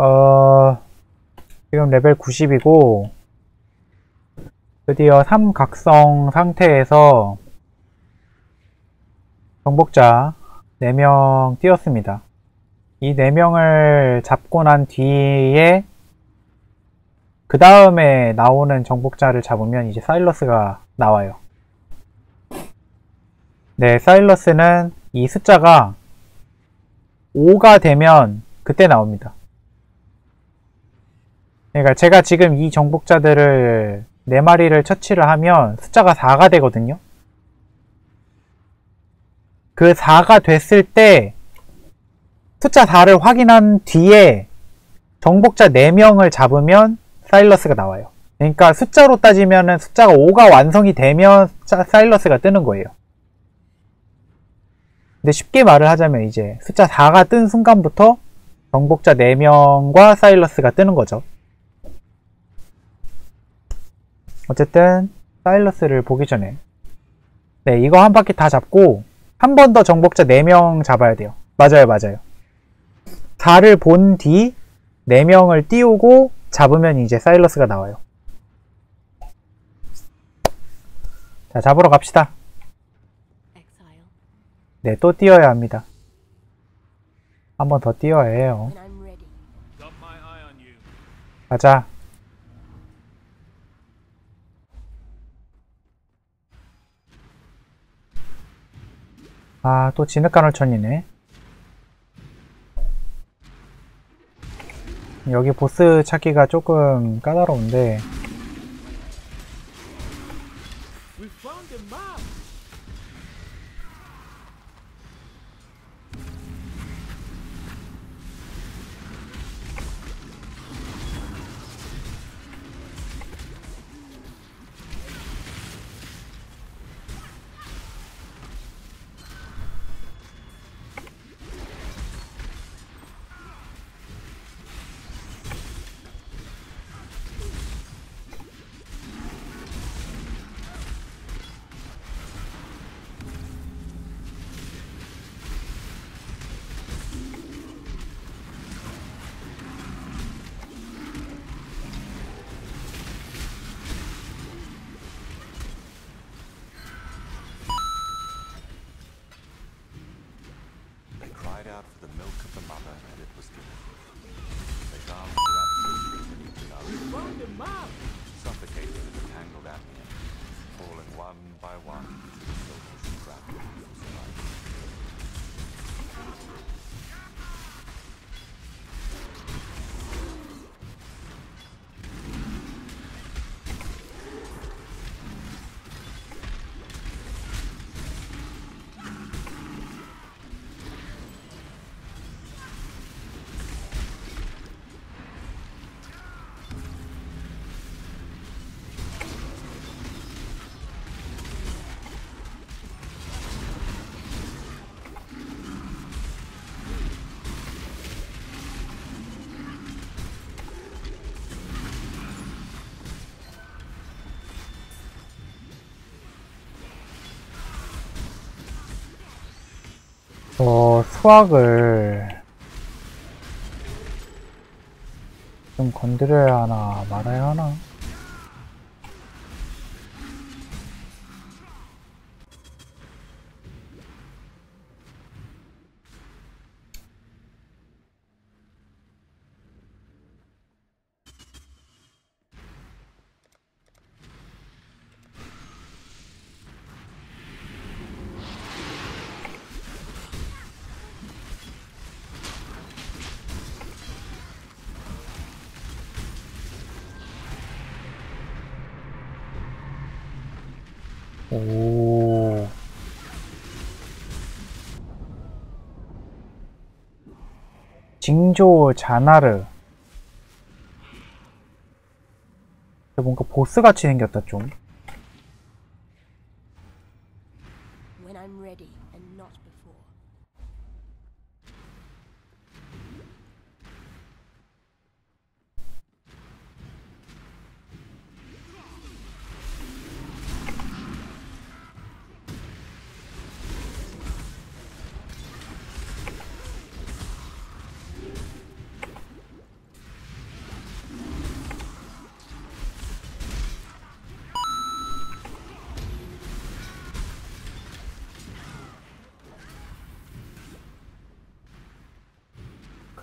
어, 지금 레벨 90이고, 드디어 3각성 상태에서 정복자 4명 뛰었습니다. 이 4명을 잡고 난 뒤에 그 다음에 나오는 정복자를 잡으면 이제 사일러스가 나와요. 네, 사일러스는 이 숫자가 5가 되면 그때 나옵니다. 그러니까 제가 지금 이 정복자들을 4마리를 처치를 하면 숫자가 4가 되거든요. 그 4가 됐을 때 숫자 4를 확인한 뒤에 정복자 4명을 잡으면 사일러스가 나와요. 그러니까 숫자로 따지면 숫자가 5가 완성이 되면 사일러스가 뜨는 거예요. 근데 쉽게 말을 하자면 이제 숫자 4가 뜬 순간부터 정복자 4명과 사일러스가 뜨는 거죠. 어쨌든 사일러스를 보기 전에 네 이거 한 바퀴 다 잡고 한 번 더 정복자 4명 잡아야 돼요. 맞아요 맞아요. 4를 본 뒤 4명을 띄우고 잡으면 이제 사일러스가 나와요. 자 잡으러 갑시다. Exile. 네또 띄어야 합니다. 한 번 더 띄어야 해요. I'm 아, 또 진흙간헐천이네. 여기 보스 찾기가 조금 까다로운데, 저 수학을 좀 건드려야 하나, 말아야 하나? 오. 징조 자나르. 뭔가 보스같이 생겼다, 좀.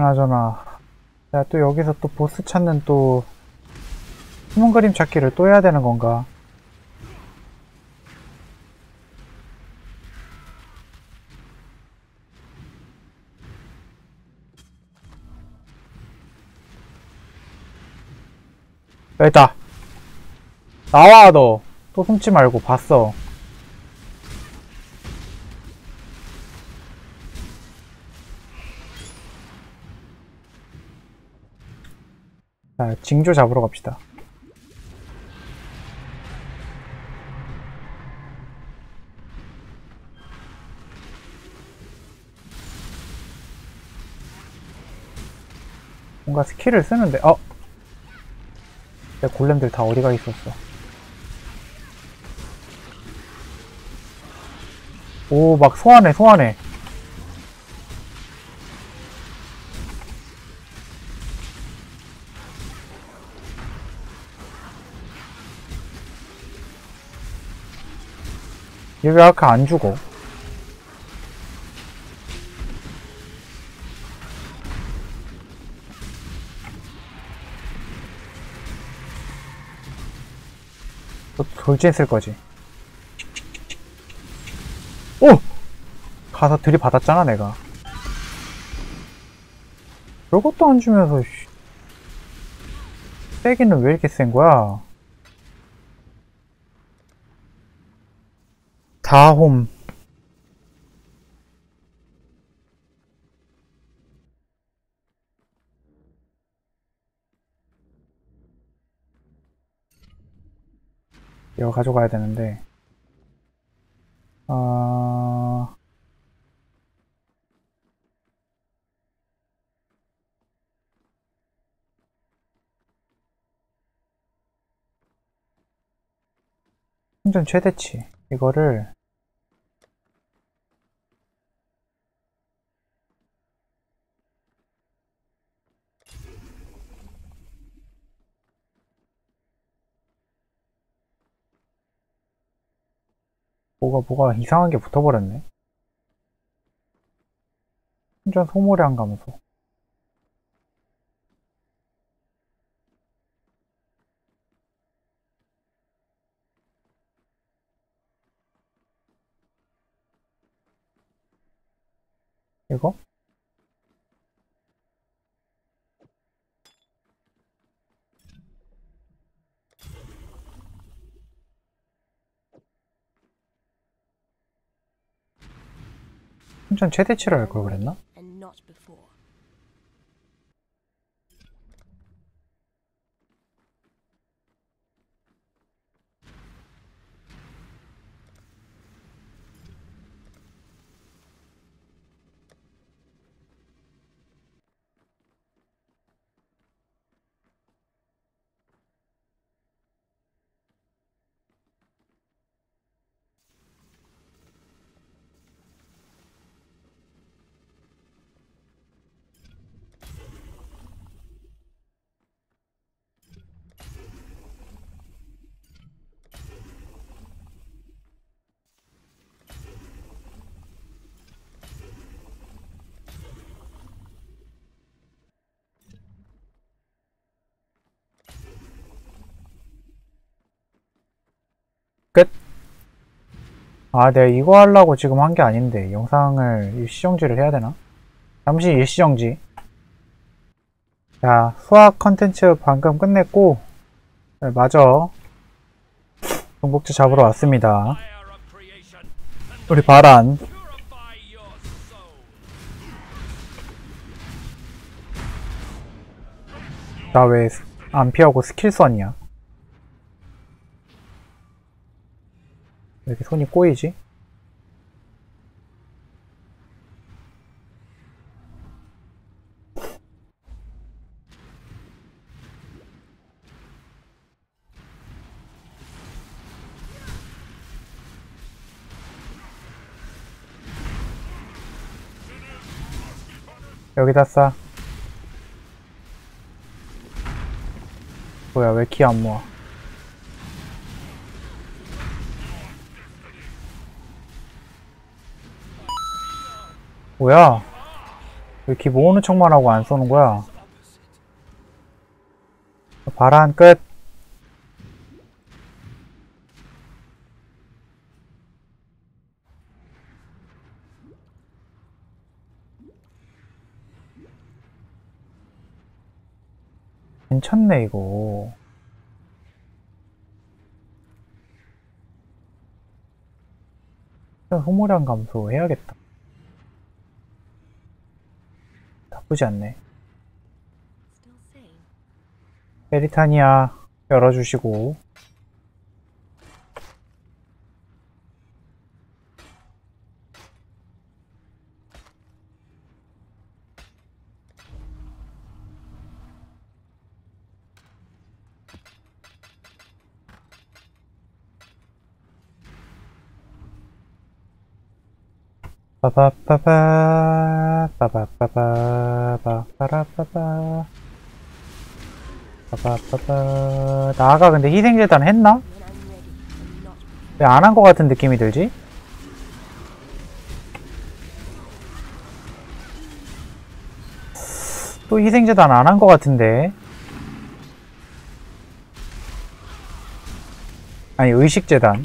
그나저나 내가 또 여기서 또 보스 찾는 또 숨은 그림 찾기를 또 해야 되는 건가? 여기 있다. 나와 너. 또 숨지 말고 봤어. 자, 징조 잡으러 갑시다. 뭔가 스킬을 쓰는데, 어? 내 골렘들 다 어디가 있었어? 오, 막 소환해, 소환해. 얘 왜 아까 안 죽어? 너 돌진 쓸 거지? 오! 가서 들이받았잖아, 내가. 별것도 안 주면서, 씨. 세기는 왜 이렇게 센 거야? 다홈. 이거 가져가야 되는데. 아, 충전 최대치. 이거를 뭐가 뭐가 이상한 게 붙어버렸네. 충전 소모량 감소. 이거? 충전 최대치로 할 걸 그랬나? 아, 내가 이거 하려고 지금 한 게 아닌데 영상을 일시정지를 해야 되나? 잠시 일시정지. 자, 수학 컨텐츠 방금 끝냈고 네, 맞아. 동복지 잡으러 왔습니다. 우리 바란. 나 왜 안 피하고 스킬 썼냐? 이렇게 손이 꼬이지? 여기다 싸. 뭐야, 왜 키 안 모아? 뭐야? 왜 이렇게 모으는 척만 하고 안 쏘는 거야? 바란 끝. 괜찮네 이거. 소모량 감소 해야겠다. 나쁘지 않네. 베리타니아 열어주시고 빠바빠바 빠바빠바 빠바빠바 빠바빠바 나 아까 근데 희생재단 했나? 왜 안한거 같은 느낌이 들지? 또 희생재단 안한거 같은데 아니 의식재단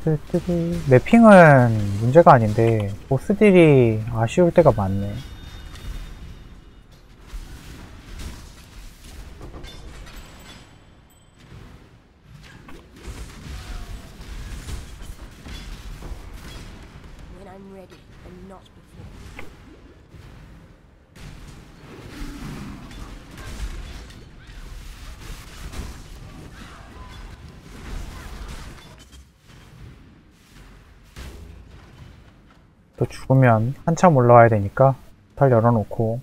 뜨뜨뜨뜨. 매핑은 문제가 아닌데 보스들이 아쉬울 때가 많네 또 죽으면 한참 올라와야 되니까 털 열어놓고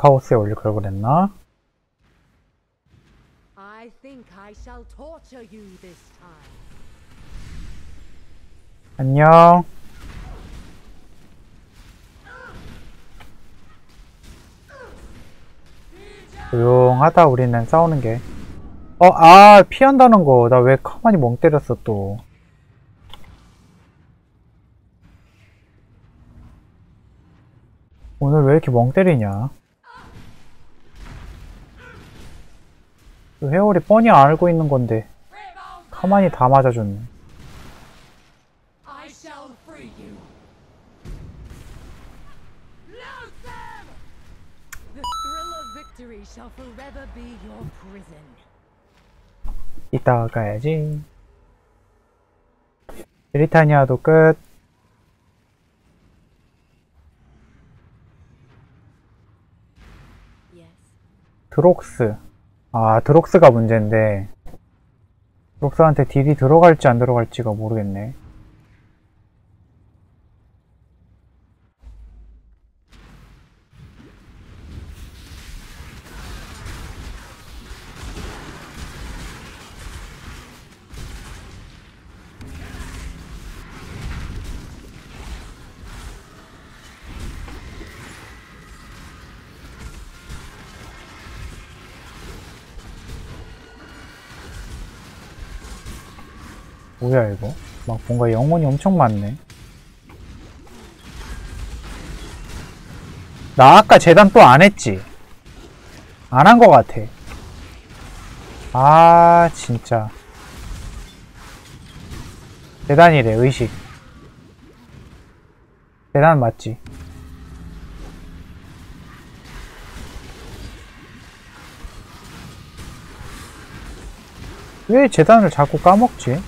카오스에 올릴 걸 그랬나? I think I shall torture you this time. 안녕. 조용하다 우리는 싸우는 게. 어, 아, 피한다는 거. 나 왜 가만히 멍 때렸어 또. 오늘 왜 이렇게 멍 때리냐? 회오리 뻔히 알고 있는 건데 가만히 다 맞아줬네. I shall free you. The thrill of victory shall forever be your prison. 이따 가야지. 브리타니아도 끝. 드록스. 아, 드록스가 문제인데. 드록스한테 딜이 들어갈지 안 들어갈지가 모르겠네. 뭐야, 이거? 막 뭔가 영혼이 엄청 많네. 나 아까 재단 또 안 했지? 안 한 것 같아. 아, 진짜. 재단이래, 의식. 재단 맞지? 왜 재단을 자꾸 까먹지?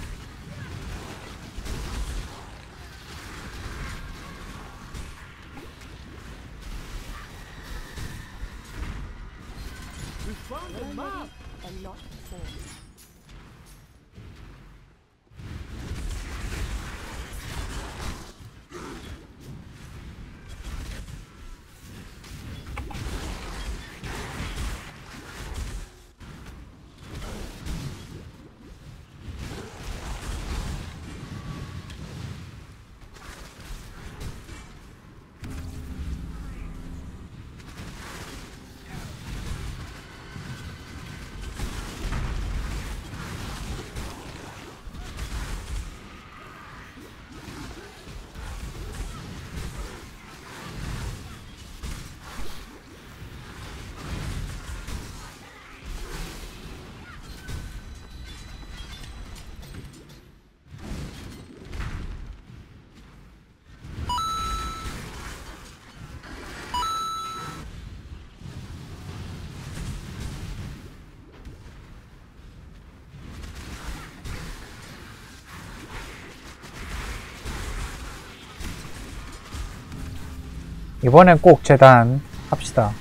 이번엔 꼭 재단 합시다.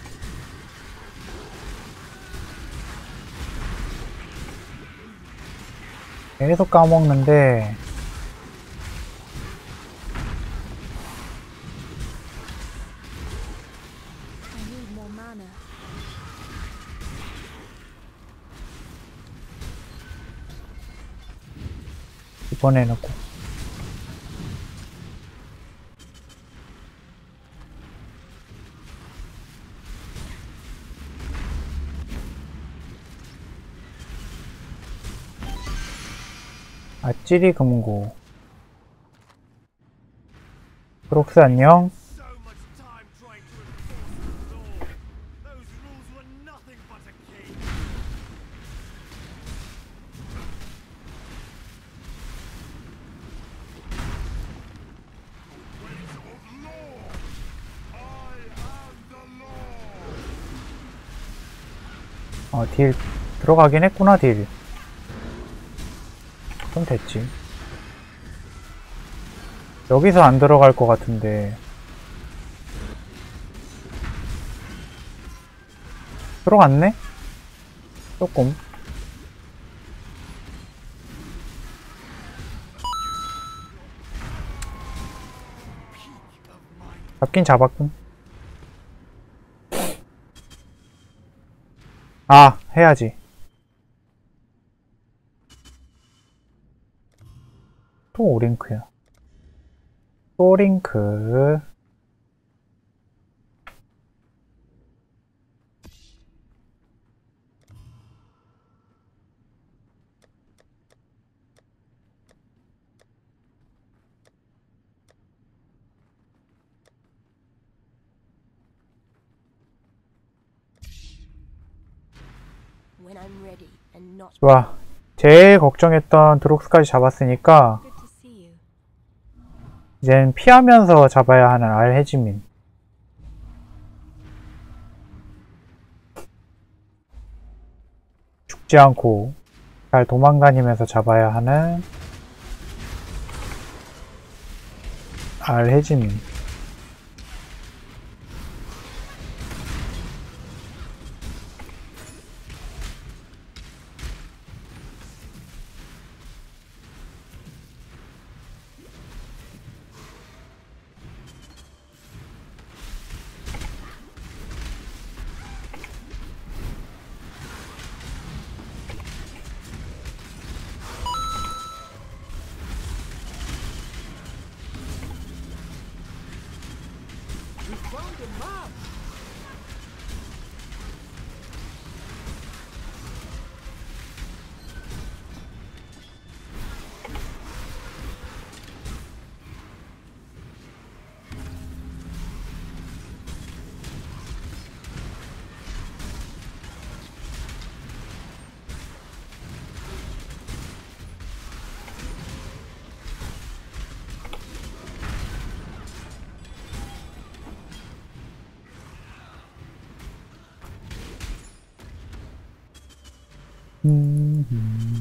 계속 까먹는데. 이번에는 꼭 찌리 금고 브록스 안녕. 어, 딜 들어가긴 했구나, 딜. 그럼 됐지. 여기서 안 들어갈 것 같은데. 들어갔네? 조금. 잡긴 잡았군. 아, 해야지. 또 오링크야. not 좋아. 제일 걱정했던 드록스까지 잡았으니까 이젠 피하면서 잡아야 하는 알해지민. 죽지 않고 잘 도망다니면서 잡아야 하는 알해지민. fucking mom! Mm-hmm.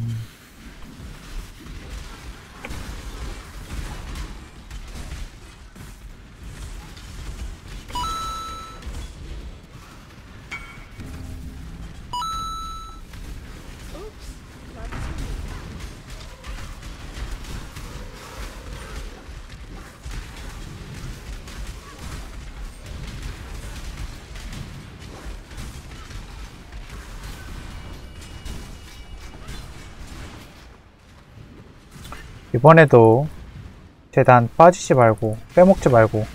이번에도 재단 빠지지 말고 빼먹지 말고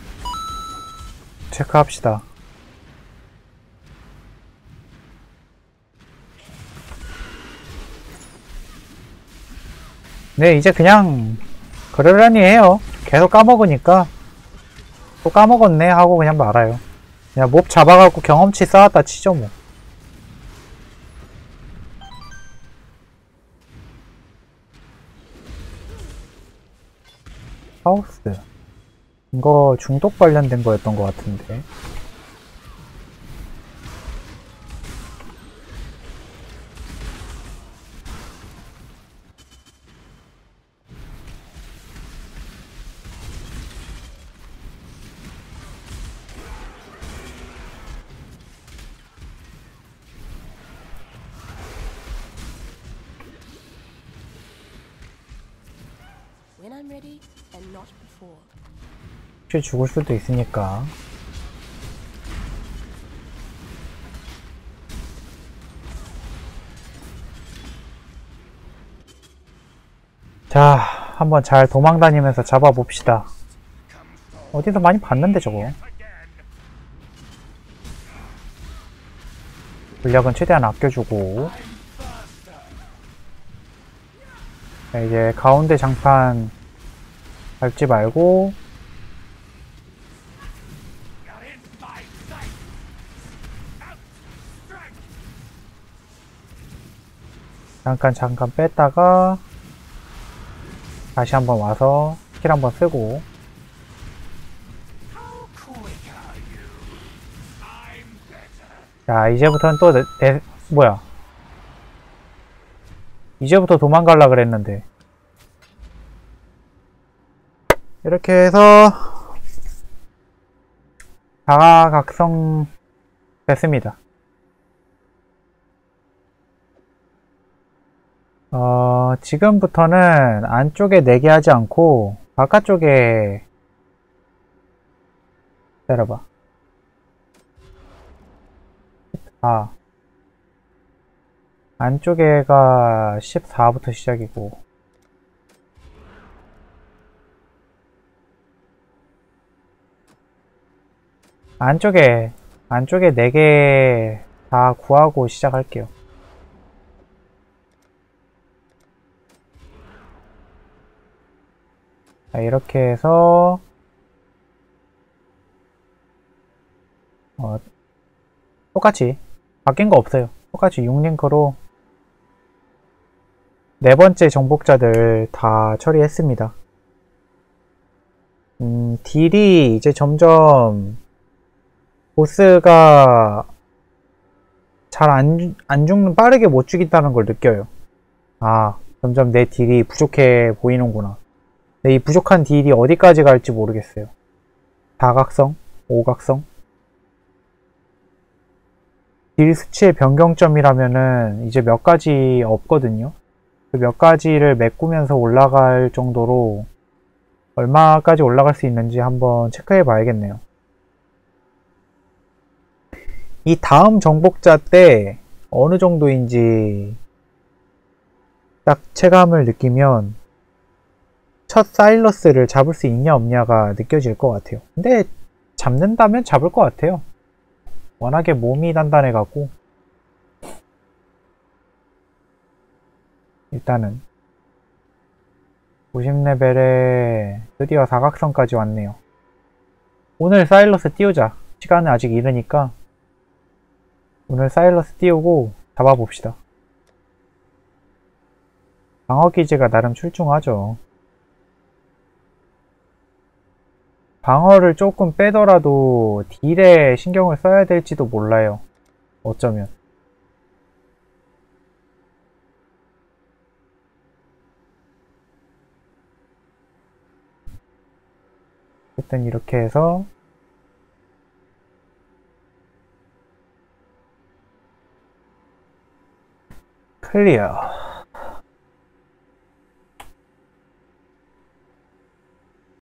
체크합시다. 네, 이제 그냥 그러려니 해요. 계속 까먹으니까 또 까먹었네 하고 그냥 말아요. 그냥 몹 잡아갖고 경험치 쌓았다 치죠 뭐. 하우스. 이거 중독 관련된 거였던 것 같은데. 혹시 죽을 수도 있으니까. 자, 한번 잘 도망다니면서 잡아봅시다. 어디서 많이 봤는데 저거. 물약은 최대한 아껴주고. 자, 이제 가운데 장판 밟지 말고 잠깐 잠깐 뺐다가 다시 한번 와서 스킬 한번 쓰고. 자 이제부터는 또 내, 내- 뭐야? 이제부터 도망갈라 그랬는데. 이렇게 해서 다각성 됐습니다 어, 지금부터는 안쪽에 내게 하지 않고 바깥쪽에 때려봐. 아. 안쪽에가 14부터 시작이고 안쪽에 안쪽에 4개 다 구하고 시작할게요. 자, 이렇게 해서 어, 똑같이 바뀐 거 없어요. 똑같이 6링크로 네 번째 정복자들 다 처리했습니다. 음, 딜이 이제 점점 보스가 잘 안 안 죽는 빠르게 못 죽인다는 걸 느껴요. 아, 점점 내 딜이 부족해 보이는구나. 근데 이 부족한 딜이 어디까지 갈지 모르겠어요. 다각성, 오각성. 딜 수치의 변경점이라면은 이제 몇 가지 없거든요. 그 몇 가지를 메꾸면서 올라갈 정도로 얼마까지 올라갈 수 있는지 한번 체크해 봐야겠네요. 이 다음 정복자 때 어느 정도인지 딱 체감을 느끼면 첫 사일러스를 잡을 수 있냐 없냐가 느껴질 것 같아요. 근데 잡는다면 잡을 것 같아요. 워낙에 몸이 단단해갖고 일단은 50레벨에 드디어 사각성까지 왔네요. 오늘 사일러스 띄우자. 시간은 아직 이르니까 오늘 사일러스 띄우고 잡아봅시다. 방어 기지가 나름 출중하죠. 방어를 조금 빼더라도 딜에 신경을 써야 될지도 몰라요. 어쩌면. 어쨌든 이렇게 해서 클리어.